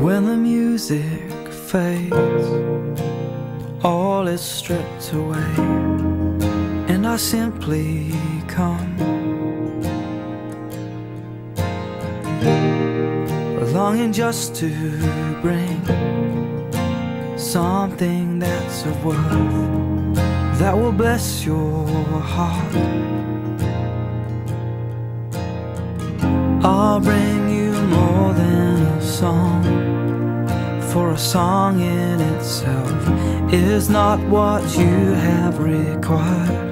When the music fades, all is stripped away, and I simply come. Longing just to bring something that's of worth that will bless your heart. I'll bring you more than a song, for a song in itself is not what you have required.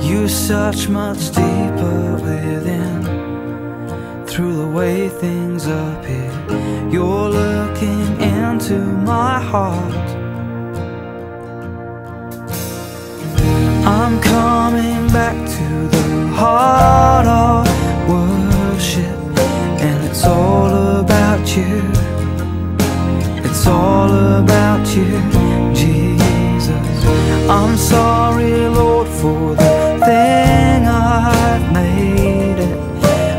You search much deeper within through the way things appear. You're looking into my heart. You, Jesus. I'm sorry, Lord, for the thing I've made it.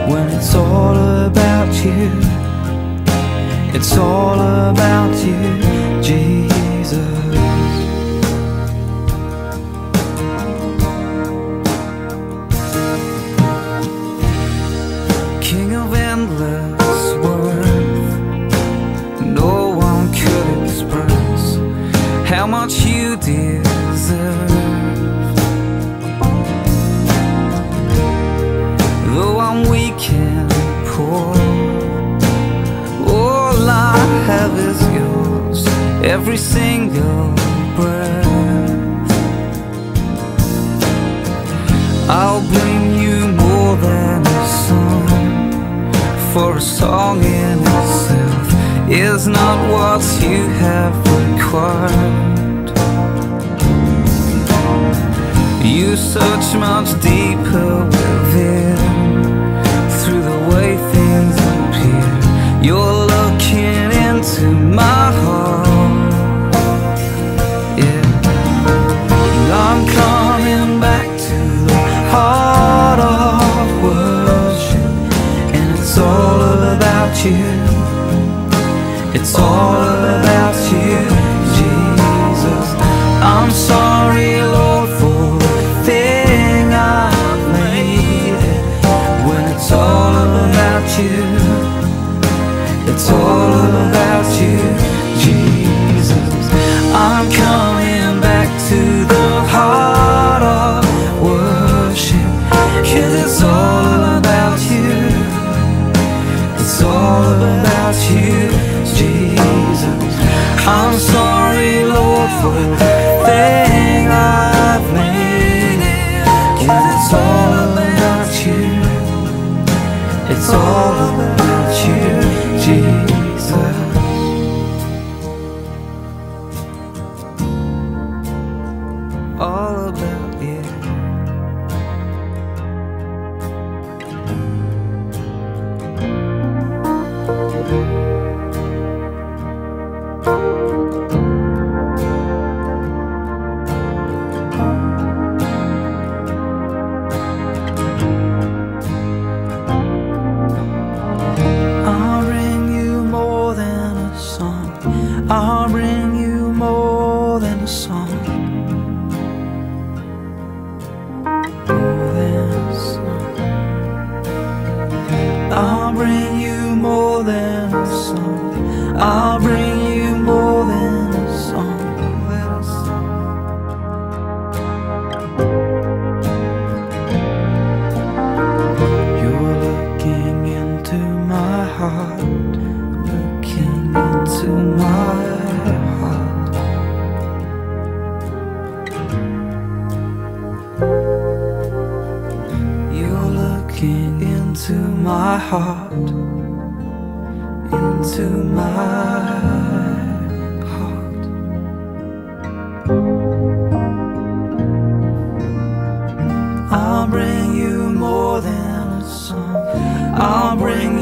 When it's all about you, it's all about you, Jesus. Much you deserve. Though I'm weak and poor, all I have is yours, every single breath. I'll bring you more than a song, for a song in itself is not what you have required. Search much deeper within through the way things appear. You're looking into my heart. Yeah. And I'm coming back to the heart of worship, and it's all about you. It's all it's all about you, Jesus. I'm coming my heart, into my heart. I'll bring you more than a song. I'll bring